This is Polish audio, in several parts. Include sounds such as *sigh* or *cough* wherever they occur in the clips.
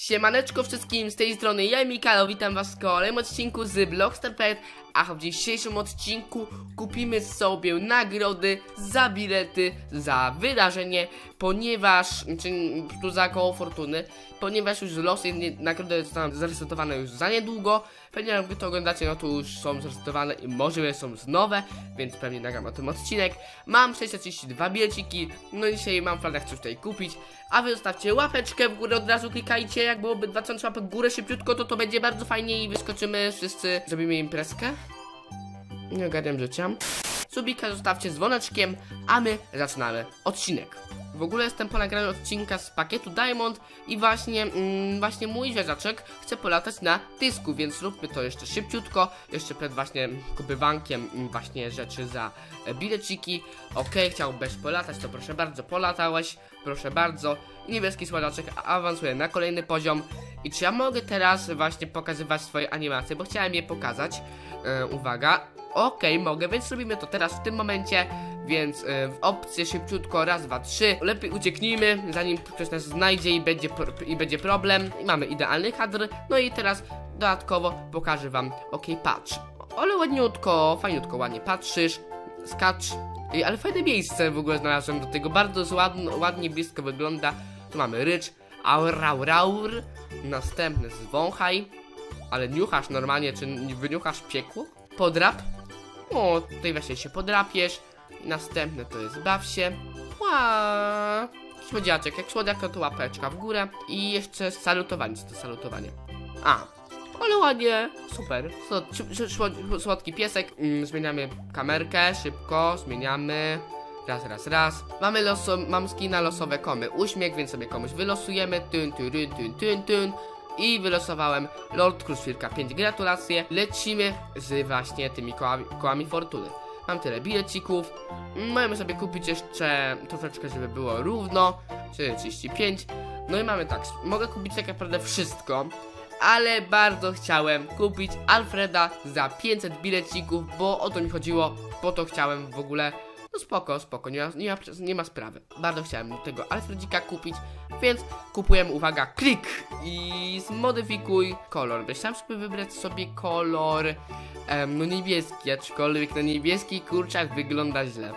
Siemaneczko wszystkim, z tej strony ja Mikalo, witam was w kolejnym odcinku z Blockstar Planet A w dzisiejszym odcinku kupimy sobie nagrody za bilety, za wydarzenie Ponieważ, czy tu za koło fortuny Ponieważ już losy nagrody zostaną zresetowane już za niedługo Pewnie jak wy to oglądacie, no to już są zresetowane i możliwe są z nowe Więc pewnie nagram o tym odcinek. Mam 632 bileciki, no dzisiaj mam w planach coś tutaj kupić. A wy zostawcie łapeczkę w górę, od razu klikajcie Jak byłoby 2000 łapek w górę szybciutko, to to będzie bardzo fajnie I wyskoczymy wszyscy, zrobimy imprezkę? Nie ogarniam życia Subika zostawcie dzwoneczkiem, a my zaczynamy odcinek. W ogóle jestem po nagraniu odcinka z pakietu Diamond i właśnie, mm, właśnie mój zwierzaczek chce polatać na dysku, więc zróbmy to jeszcze szybciutko, jeszcze przed właśnie kupywankiem mm, właśnie rzeczy za e, bileciki. Okej, chciałbyś polatać, to proszę bardzo, polatałeś, proszę bardzo. Niebieski słodzaczek awansuje na kolejny poziom. I czy ja mogę teraz właśnie pokazywać swoje animacje, bo chciałem je pokazać. E, uwaga, Okej, mogę, więc robimy to teraz w tym momencie Więc e, w opcję szybciutko, raz, dwa, trzy. Lepiej ucieknijmy, zanim ktoś nas znajdzie i będzie, i będzie problem. I mamy idealny kadr. No i teraz dodatkowo pokażę wam Okej, patrz. Ale ładniutko, fajniutko, ładnie patrzysz Skacz. Ej, Ale fajne miejsce w ogóle znalazłem do tego. Bardzo ładnie, ładnie blisko wygląda. Tu mamy rycz, aur, aur, aur Następny zwąchaj. Ale niuchasz normalnie, czy wyniuchasz piekło? Podrap. O, tutaj właśnie się podrapiesz. Następne to jest baw się. Słodziaczek, jak słodziak to łapeczka w górę. I jeszcze salutowanie, to salutowanie? A, ale ładnie, super. Słodki piesek. Mm, zmieniamy kamerkę, szybko, zmieniamy. Raz, raz, raz. Mamy loso, mam skina losowe komy. Uśmiech, więc sobie komuś wylosujemy. Tyn, tyn, tyn, tyn, tyn. I wylosowałem Lord Kruszwilka 5. Gratulacje. Lecimy z właśnie tymi kołami, kołami fortuny. Mam tyle bilecików. Możemy sobie kupić jeszcze troszeczkę, żeby było równo. Czyli 35. No i mamy tak. Mogę kupić tak naprawdę wszystko. Ale bardzo chciałem kupić Alfreda za 500 bilecików, bo o to mi chodziło. Po to chciałem w ogóle no spoko, spoko, nie ma, nie ma, nie ma sprawy. Bardzo chciałem tego Alfredzika kupić, więc kupujemy, uwaga, klik i zmodyfikuj kolor. Myślałem, żeby wybrać sobie kolor em, no niebieski, aczkolwiek no niebieski kurczak wygląda źle.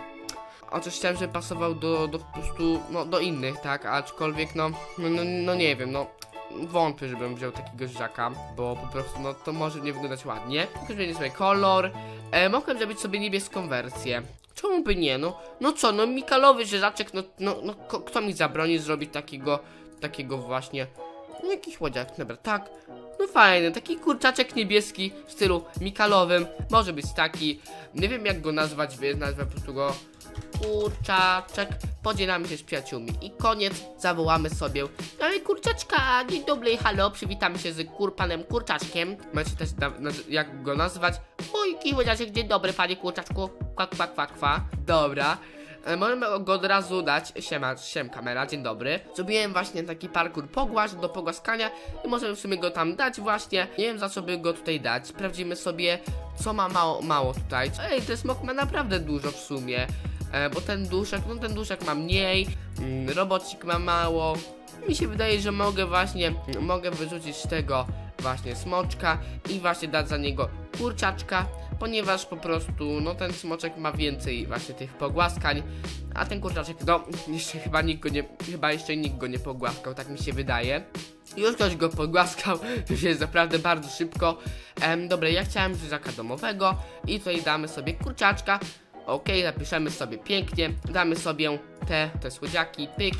Otóż chciałem, żeby pasował do, do po prostu, no do innych, tak, aczkolwiek no, no, no, no nie wiem, no wątpię, żebym wziął takiego żaka, bo po prostu, no to może nie wyglądać ładnie. Tylko zmienię sobie kolor, e, mogłem zrobić sobie niebieską wersję. Czemu by nie, no? No co, no Mikalowy żelaczek, no, no, no kto mi zabroni zrobić takiego, takiego właśnie, no jakiś łodziak, dobra, tak. No fajny, taki kurczaczek niebieski w stylu Mikalowym, może być taki, nie wiem jak go nazwać, więc nazwę po prostu go kurczaczek, podzielamy się z przyjaciółmi. I koniec, zawołamy sobie. Ale kurczaczka, dzień dobry, halo, przywitamy się z kur panem kurczaczkiem Macie też jak go nazwać Oj, kiłodziaczek, dzień dobry panie kurczaczku, kwa, kwa, kwa, kwa. Dobra, E, Możemy go od razu dać, siema, siem kamera, dzień dobry. Zrobiłem właśnie taki parkour pogłasz do pogłaskania I możemy w sumie go tam dać właśnie. Nie wiem za co by go tutaj dać. Sprawdzimy sobie co ma mało, mało tutaj. Ej, ten smok ma naprawdę dużo w sumie Bo ten duszek, no ten duszek ma mniej mm, Robocik ma mało. Mi się wydaje, że mogę właśnie Mogę wyrzucić tego właśnie smoczka I właśnie dać za niego kurczaczka Ponieważ po prostu, no ten smoczek ma więcej właśnie tych pogłaskań A ten kurczaczek, no jeszcze chyba nikt go nie, chyba jeszcze nikt go nie pogłaskał, tak mi się wydaje. Już ktoś go pogłaskał, *laughs* już jest naprawdę bardzo szybko. Em, Dobra, ja chciałem zwierzaka domowego I tutaj damy sobie kurczaczka Ok, napiszemy sobie pięknie Damy sobie te, te słodziaki, pyk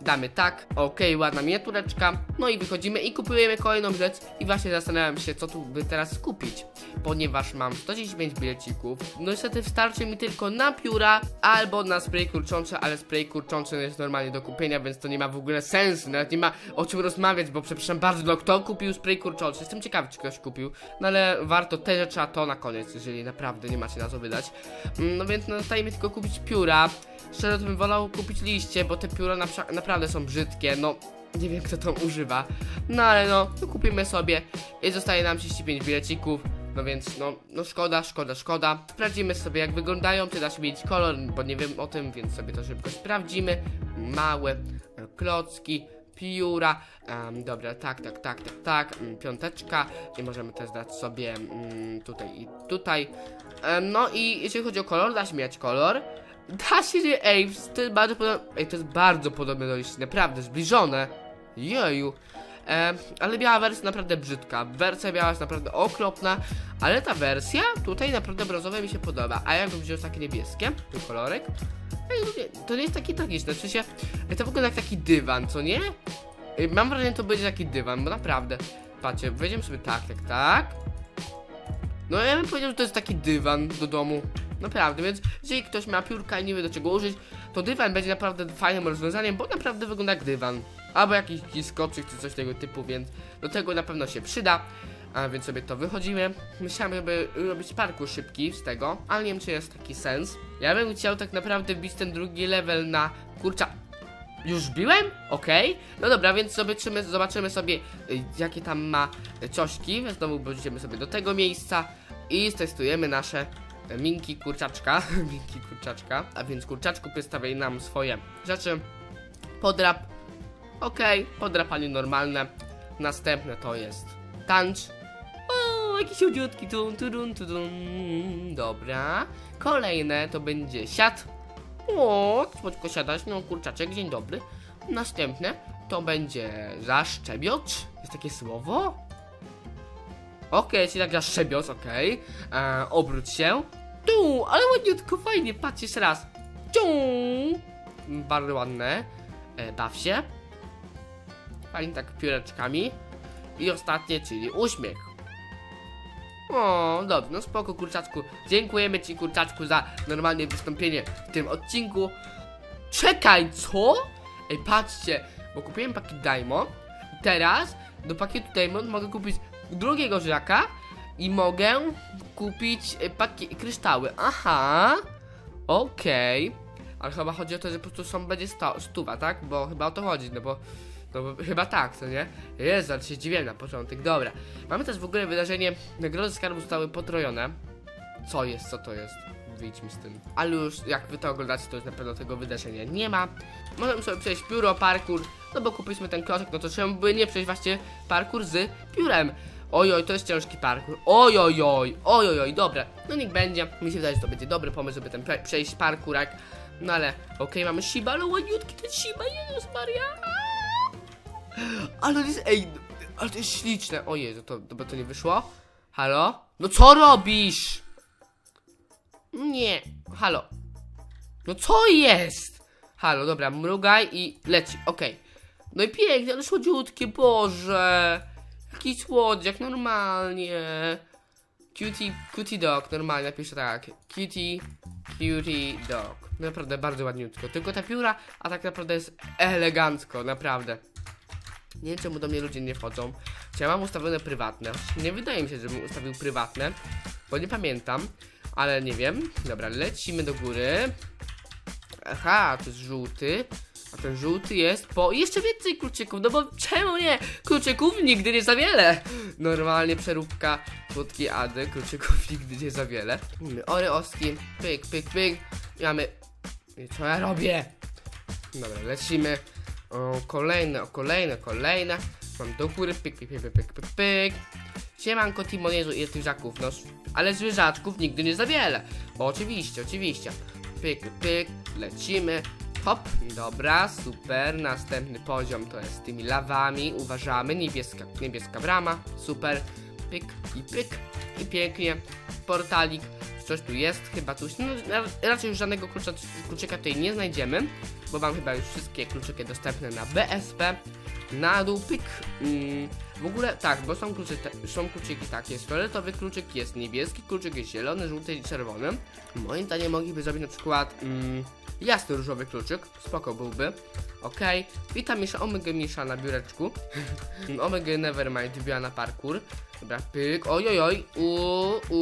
Damy tak, ok, ładna miniatureczka No i wychodzimy i kupujemy kolejną rzecz. I właśnie zastanawiam się, co tu by teraz kupić Ponieważ mam 195 bilecików No niestety wystarczy mi tylko na pióra Albo na spray kurczący Ale spray kurczący jest normalnie do kupienia Więc to nie ma w ogóle sensu. Nawet nie ma o czym rozmawiać Bo przepraszam bardzo, no kto kupił spray kurczący? Jestem ciekawy, czy ktoś kupił. No ale warto te rzeczy, a to na koniec Jeżeli naprawdę nie macie na co wydać. Mm, No więc no, zostaje mi tylko kupić pióra Szczerze to bym wolał kupić liście, bo te pióra napra- naprawdę są brzydkie, no nie wiem kto to używa. No ale no, to kupimy sobie i zostaje nam 35 bilecików. No więc no, no szkoda, szkoda, szkoda. Sprawdzimy sobie jak wyglądają, czy da się mieć kolor, bo nie wiem o tym, więc sobie to szybko sprawdzimy. Małe e, klocki, pióra. Em, dobra, tak, tak, tak, tak, tak. mm, Piąteczka. I możemy też dać sobie mm, tutaj i tutaj. Em, no i jeżeli chodzi o kolor, da się mieć kolor. Da się, ej, to jest bardzo podobne. Ej, to jest bardzo podobne do liści, naprawdę zbliżone. Jeju. E, ale biała wersja naprawdę brzydka. Wersja biała jest naprawdę okropna, ale ta wersja tutaj naprawdę brązowa mi się podoba. A jakbym wziął takie niebieskie, ten kolorek, ej, nie, to nie jest taki tragiczny. W sensie, ej, to wygląda jak taki dywan, co nie? Ej, mam wrażenie, że to będzie taki dywan, bo naprawdę. Patrzcie, wejdziemy sobie tak, tak, tak. No ja bym powiedział, że to jest taki dywan do domu. Naprawdę, więc jeżeli ktoś ma piórka i nie wie do czego użyć, to dywan będzie naprawdę fajnym rozwiązaniem, bo naprawdę wygląda jak dywan. Albo jakiś, jakiś skoczyk czy coś tego typu, więc do tego na pewno się przyda. A więc sobie to wychodzimy. Myślałem, żeby robić parkour szybki z tego, ale nie wiem, czy jest taki sens. Ja bym chciał tak naprawdę wbić ten drugi level na kurcza. Już biłem? Okej. No dobra, więc zobaczymy, zobaczymy sobie, y, jakie tam ma ciośki. Znowu będziemy sobie do tego miejsca i stestujemy nasze minki kurczaczka. *laughs* minki kurczaczka. A więc kurczaczku przedstawiaj nam swoje rzeczy. Podrap. Okej, podrapanie normalne. Następne to jest tancz. O, jakiś udziutki, tun, tudun, tudun. Dobra. Kolejne to będzie siat. O, słodko siadać, no kurczaczek, dzień dobry. Następne to będzie zaszczebiocz. Jest takie słowo? Okej, czyli tak zaszczebiocz, okej. E, Obróć się. Tu, ale ładniutko, fajnie, patrz jeszcze raz. Tu. Bardzo ładne. E, baw się. Fajnie tak pióreczkami. I ostatnie, czyli uśmiech. O, dobrze, no spoko kurczaczku. Dziękujemy ci kurczaczku za normalne wystąpienie w tym odcinku. Czekaj, co? Ej, patrzcie, bo kupiłem pakiet Diamond. Teraz do pakietu Diamond mogę kupić drugiego żaka i mogę kupić e, pakie- kryształy. Aha, okej. Ale chyba chodzi o to, że po prostu są będzie sto, stuwa, tak? Bo chyba o to chodzi, no bo no bo chyba tak, co nie? Jezu, ale się zdziwiłem na początek, dobra. Mamy też w ogóle wydarzenie, nagrody skarbu zostały potrojone. Co jest, co to jest? Wyjdź mi z tym. Ale już jak wy to oglądacie, to już na pewno tego wydarzenia nie ma. Możemy sobie przejść pióro, parkour, no bo kupiliśmy ten kloszek, no to czemu by nie przejść właśnie parkour z piórem? Ojoj, to jest ciężki parkour. Ojojoj, ojojoj, dobra. No niech będzie. Mi się wydaje, że to będzie dobry pomysł, żeby ten pre- przejść parkurek. No ale, okej, mamy Shiba, ale ładniutki ten Shiba, Jezus Maria. Ale to jest, ej, ale to jest śliczne. O Jezu, to, to, to nie wyszło? Halo? No co robisz? Nie, halo. No co jest? Halo, dobra, mrugaj i leci, okej. No i pięknie, ale słodziutkie, Boże. Jaki słodziak, normalnie. Cutie, cutie dog, normalnie napiszę tak. Cutie, cutie dog. Naprawdę bardzo ładniutko. Tylko ta pióra, a tak naprawdę jest elegancko, naprawdę. Nie wiem czemu do mnie ludzie nie wchodzą. Czy ja mam ustawione prywatne? Nie wydaje mi się, żebym ustawił prywatne, bo nie pamiętam, ale nie wiem. Dobra, lecimy do góry. Aha, to jest żółty. A ten żółty jest po jeszcze więcej kluczyków, no bo czemu nie? Kluczyków nigdy nie za wiele. Normalnie przeróbka słodkiej Ady, kluczyków *laughs* nigdy nie za wiele. Mamy oreoski, pyk, pyk, pyk. I mamy... I co ja robię? Dobra, lecimy. O, kolejne, o, kolejne, kolejne. Mam do góry, pyk, pyk, pyk, pyk, pyk, pyk. Siemanko Timon, Jezu, ile tych żaków, no. Ale zwierzaczków nigdy nie za wiele. Bo oczywiście, oczywiście. Pyk, pyk, lecimy. Hop, dobra, super. Następny poziom to jest z tymi lawami. Uważamy, niebieska, niebieska brama. Super. Pyk i pyk. I pięknie. Portalik. Coś tu jest, chyba tu. No, ra- raczej już żadnego klucza, kluczyka tutaj nie znajdziemy. Bo mam chyba już wszystkie kluczyki dostępne na BSP. Na dół pyk. Mm, w ogóle tak, bo są, są kluczyki tak, jest fioletowy kluczyk, jest niebieski kluczyk, jest zielony, żółty i czerwony. Moim zdaniem mogliby zrobić na przykład mm, jasny różowy kluczyk, spoko byłby. Okej, witam Misza, Omega Misza na biureczku. *laughs* Omega Nevermind biła na parkour. Dobra, pyk, oj, oj, oj, u, u,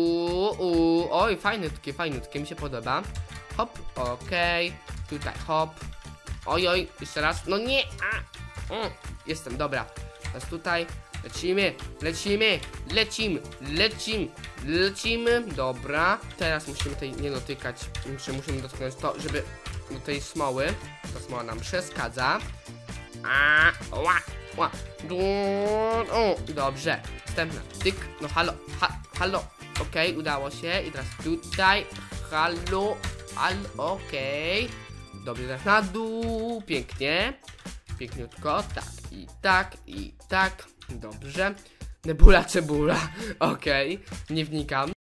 u, oj, fajniutkie, fajniutkie, mi się podoba. Hop, okej, tutaj hop, oj, oj, jeszcze raz, no nie, a, jestem, dobra. Teraz tutaj lecimy, lecimy, lecimy, lecimy, lecimy, dobra. Teraz musimy tej nie dotykać, musimy dotknąć to, żeby do tej smoły, ta smoła nam przeszkadza. A, ła, ła. Du, o, dobrze. Następna. Tyk. No halo, ha, halo. Okej, udało się. I teraz tutaj. Halo, halo, okej. Dobrze, teraz na dół. Pięknie. Piękniutko. Tak, i tak, i tak. Dobrze. Nebula cebula. *laughs* Okej, nie wnikam.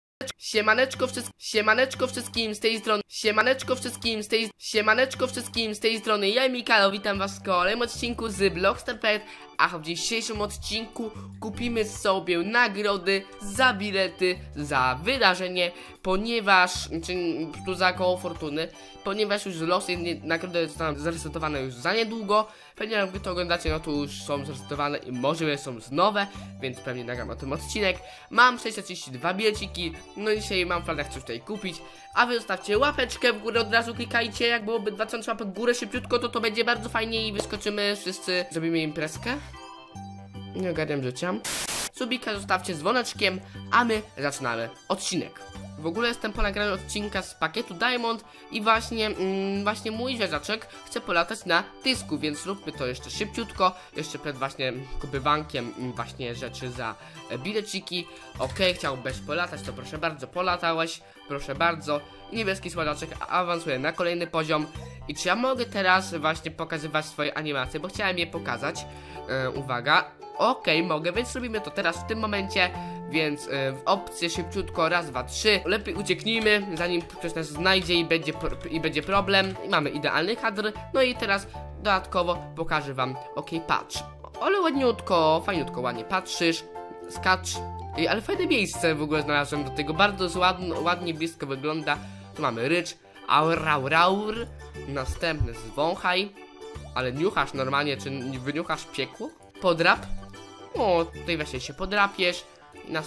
Siemaneczko wszystkim, siemaneczko wszystkim z tej strony, siemaneczko wszystkim z tej, siemaneczko wszystkim z tej strony, ja Mikalo, witam was w kolejnym odcinku z Blockstar.pl, a w dzisiejszym odcinku kupimy sobie nagrody za bilety, za wydarzenie, ponieważ, czy tu za koło fortuny, ponieważ już losy nagrody zostaną zresetowane już za niedługo, pewnie jak wy to oglądacie, no to już są zresetowane i możliwe są z nowe, więc pewnie nagram o tym odcinek. Mam 632 bileciki, no i dzisiaj mam w planach coś tutaj kupić, a wy zostawcie łapeczkę w górę, od razu klikajcie, jak byłoby 2000 łapek w górę szybciutko, to to będzie bardzo fajnie i wyskoczymy wszyscy, zrobimy imprezkę. Nie ogarniam życia. Subika zostawcie dzwoneczkiem, a my zaczynamy odcinek. W ogóle jestem po nagraniu odcinka z pakietu Diamond i właśnie, mm, właśnie mój zwierzaczek chce polatać na dysku, więc róbmy to jeszcze szybciutko, jeszcze przed właśnie kupywankiem mm, właśnie rzeczy za e, bileciki. Okej, chciałbyś polatać, to proszę bardzo, polatałeś, proszę bardzo. Niebieski sładaczek awansuje na kolejny poziom. I czy ja mogę teraz właśnie pokazywać swoje animacje, bo chciałem je pokazać. E, uwaga, Okej, mogę, więc robimy to teraz w tym momencie, więc e, w opcję szybciutko, raz, dwa, trzy. Lepiej ucieknijmy, zanim ktoś nas znajdzie i będzie, i będzie problem. I mamy idealny kadr. No i teraz dodatkowo pokażę wam, okej, patrz. Ale ładniutko, fajniutko, ładnie patrzysz, skacz. Ale fajne miejsce w ogóle znalazłem do tego, bardzo ładnie, ładnie blisko wygląda. Tu mamy rycz, aur, aur, aur. Następny zwąchaj. Ale niuchasz normalnie, czy wyniuchasz piekło? Podrap. O, tutaj właśnie się podrapiesz. I